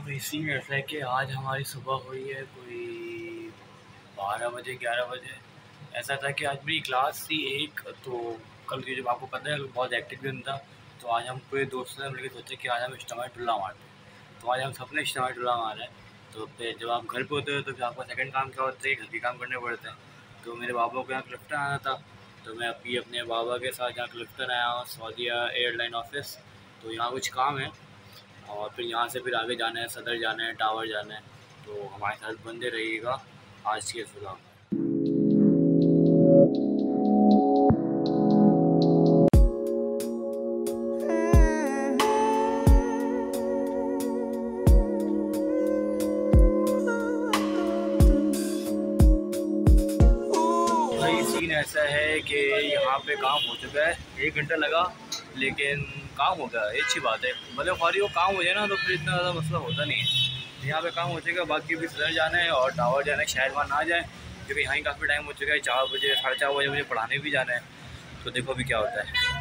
भाई सीन ऐसा है कि आज हमारी सुबह हुई है, कोई बारह बजे, ग्यारह बजे। ऐसा था कि आज मेरी क्लास थी एक तो कल की जब आपको पता है बहुत एक्टिव दिन था तो आज हम पूरे दोस्तों ने मिलकर सोचे कि आज हम इज्तम टुल्ला मारते हैं। तो आज हम सबने इज्तम टुल्ला मारा है। तो फिर जब आप घर पर होते हो तो फिर आपका सेकंड काम क्या होता है? घर के काम करने पड़ते हैं। तो मेरे बाबा को यहाँ क्लिफ्टन आना था। तो मैं अभी अपने बाबा के साथ यहाँ क्लिफ्टन आया हूँ सऊदिया एयरलाइन ऑफ़िस। तो यहाँ कुछ काम है। और फिर यहाँ से फिर आगे जाना है, सदर जाना है टावर जाना है तो हमारे साथ बंदे रहिएगा। आज के फ़िलहाल। ऐसा है कि यहाँ पे काम हो चुका है। एक घंटा लगा, लेकिन काम हो गया अच्छी बात है। मतलब खाली वो काम हो जाए ना तो फिर इतना ज़्यादा मसला होता नहीं है। यहाँ पे काम हो जाएगा, बाकी भी सदर जाना है और टावर जाना शायद वहाँ ना जाए, क्योंकि यहाँ ही काफ़ी टाइम हो चुका है, चार बजे, साढ़े चार बजे मुझे पढ़ाने भी जाना है। तो देखो अभी क्या होता है।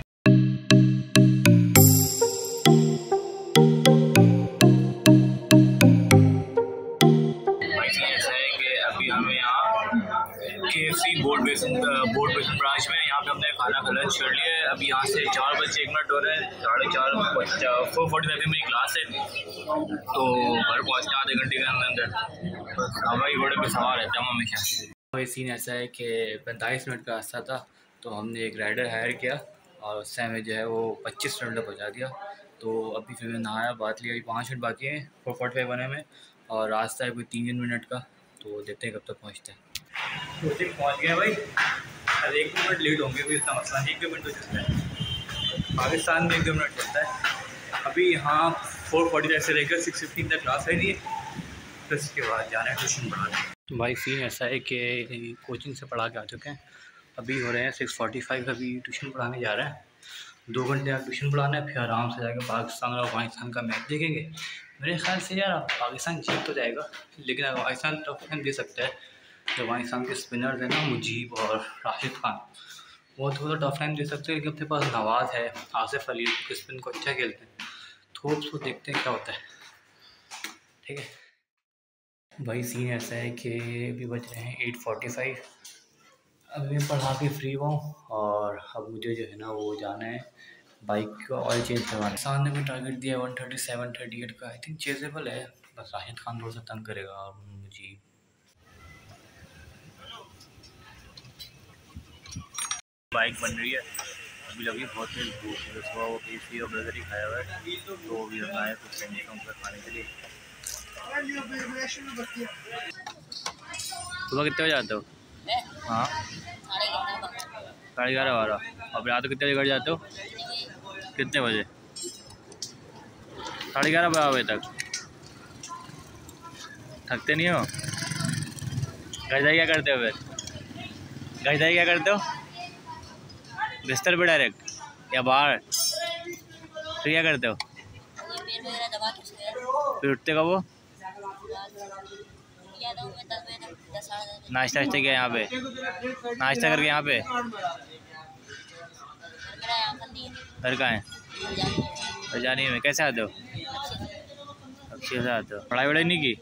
अभी हमें यहाँ के एफ़ सी बोर्ड बेसन बोर्ड बेसन ब्रांच में यहाँ पे हमने खाना खा लंच कर लिया है। अभी यहाँ से चार बजे एक मिनट हो रहे हैं, साढ़े चार फोर फोर्टी फाइव मेरी क्लास है। तो घर पहुँचना आधे घंटे के अंदर अंदर। हवाई घोड़े पे सवार रहता हूँ हमेशा। सीन ऐसा है कि पैंतालीस मिनट का रास्ता था तो हमने एक राइडर हायर किया और उससे हमें जो है वो पच्चीस मिनट तक पहुँचा दिया। तो अभी फिर मैं नहाया, बात लिया, अभी पाँच मिनट बाकी हैं फोर फोर्टी फाइव बने में और रास्ता है कोई तीन मिनट का तो देखते हैं कब तक पहुँचते हैं। तो ठीक पहुँच गए भाई। अरे एक मिनट लेट होंगे कोई इतना मसला नहीं, एक मिनट तो चलता है। पाकिस्तान में एक दो मिनट चलता है। अभी यहाँ फोर फोर्टी फाइव से लेकर सिक्स फिफ्टीन तक क्लास है नहीं। फिर उसके बाद जाना है ट्यूशन पढ़ाने। भाई सीन ऐसा है कि कोचिंग से पढ़ा के आ चुके हैं। अभी हो रहे हैं सिक्स फोर्टी फाइव अभी ट्यूशन पढ़ाने जा रहे हैं। दो घंटे आप ट्यूशन पढ़ाना है, फिर आराम से जाकर पाकिस्तान और अफ़गानिस्तान का मैच देखेंगे। मेरे ख्याल से यार, पाकिस्तान जीत तो जाएगा, लेकिन अफ़गानिस्तान टफ टाइम दे सकता है। जो अफ़गानिस्तान के स्पिनर्स हैं ना, मुजीब और राशिद खान वो थोड़ा टफ टाइम दे सकते हैं, लेकिन अपने पास नवाज़ है, आसिफ अली के स्पिन को अच्छा खेलते हैं। तो उसको देखते हैं क्या होता है। ठीक है? भाई सीन ऐसा है कि अभी बज रहे हैं एट फोर्टी फाइव अभी मैं पढ़ा के फ्री हुआ हूँ और अब मुझे जो है ना, वो जाना है बाइक का ऑयल चेंज करवाना। साथ ने भी टारगेट दिया है one thirty seven thirty eight का। आई थिंक चेजेबल है। बस राशिद खान थोड़ा सा तंग करेगा और मुझे बाइक बन रही है। अभी लगी बहुत तेज भूख है सुबह वो केसरी और बर्गर ही खाया हुआ है। तो अभी हम आए कुछ समोसा वोसा खाने के लिए। सुबह कितने बजे आते हो? हाँ। साढ़े ग्यारह बारह। और रात को कितने बजे घर जाते हो? कितने बजे? साढ़े ग्यारह बारह बजे तक। थकते नहीं हो? घर जाए क्या करते हो फिर? घर जाए क्या करते हो? बिस्तर पे डायरेक्ट या बाहर। फिर क्या करते हो? फिर उठते कब वो नाश्ता वाश्ता किया यहाँ पे? नाश्ता करके यहाँ पे? घर का है? जानी में। कैसे आते हो? अच्छे से आते हो। पढ़ाई वढ़ाई नहीं की?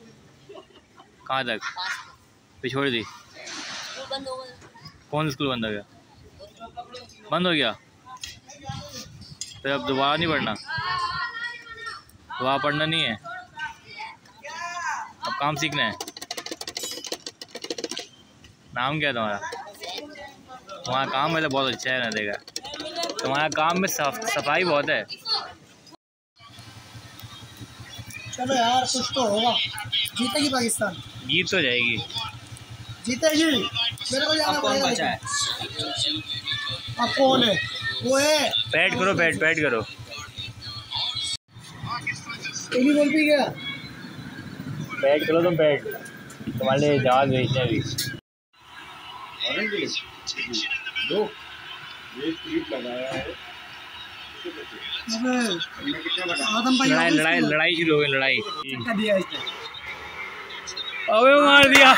कहाँ तक? फिर छोड़ दी? कौन स्कूल बंद हो गया? बंद हो गया। फिर अब दोबारा नहीं पढ़ना। दोबारा पढ़ना नहीं है। अब काम सीखना है। नाम क्या है तुम्हारा? तुम्हारा काम मतलब बहुत अच्छा है ना देगा तुम्हारा काम में सफ, सफ़ाई बहुत है। चलो यार कुछ तो होगा। जीतेगी पाकिस्तान। जीत तो जाएगी। जीतेगी। मेरे को जाना पड़ेगा बचा है? अब कौन है? वो है। बैठ करो बैठ बैठ करो। तेरी बोल पी गया। बैठ करो तुम बैठ। तुम्हारे लिए जहाज़ भेजते हैं अभी। दो। ये क्लिप लगाया है। लड़ाई लड़ाई लड़ाई शुरू हो गई लड़ाई। अबे मार दिया।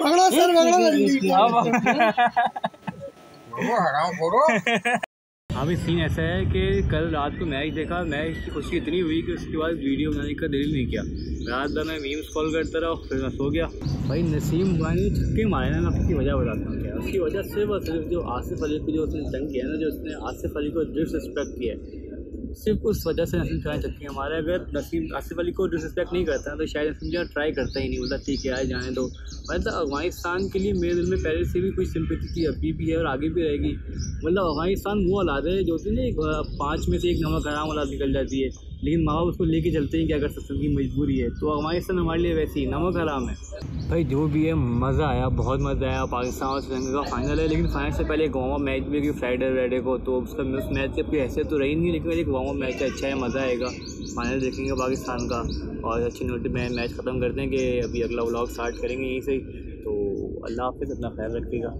पकड़ो सर पकड़ो हाँ भी सीन ऐसा है कि कल रात को मैच देखा मैच की खुशी इतनी हुई कि उसके बाद वीडियो बनाने का दिल नहीं किया। रात भर मैं मीम्स कॉल करता रहा फिर मैं सो गया। भाई नसीम भाई छक्के मारे ना मैं उसकी वजह बताता हूँ क्या। उसकी वजह सिर्फ़ और सिर्फ़ जो आसिफ अली को जो उसने तंग किया ना जो उसने आसिफ अली को डिसरिस्पेक्ट किया है। सिर्फ़ उस वजह से नसीम चौहान चलती है हमारे अगर नसीम आसिफ अली को डिसरिस्पेक्ट नहीं करता है तो शायद नसीम खान ट्राई करता ही नहीं। बोलता, ठीक है आए जाने दो। मतलब अफ़गानिस्तान के लिए मेरे दिल में पहले से भी कुछ सिंपति थी अभी भी है और आगे भी रहेगी। मतलब अफ़गानिस्तान वो औलाद है जो कि ना पाँच में से एक नमक हराम औलाद निकल जाती है। लेकिन माँ बाप उसको लेके चलते हैं क्या कर सकते की मजबूरी है तो अफ़गानिस्तान हमारे लिए वैसे ही, नमक हराम है। भाई, जो भी है, मज़ा आया, बहुत मज़ा आया। पाकिस्तान और श्रीलंका का फाइनल है, लेकिन फाइनल से पहले एक मैच भी कि फ्राइडे व्राइडे को तो उसका उस मैच की कोई हैसियत तो रही नहीं लेकिन एक वार्म मैच है अच्छा है, मज़ा आएगा। फाइनल देखेंगे पाकिस्तान का, और अच्छी नोट में मैच ख़त्म कर कि अभी अगला व्लॉग स्टार्ट करेंगे यहीं से तो अल्लाह हाफिज़, अपना ख्याल रखिएगा।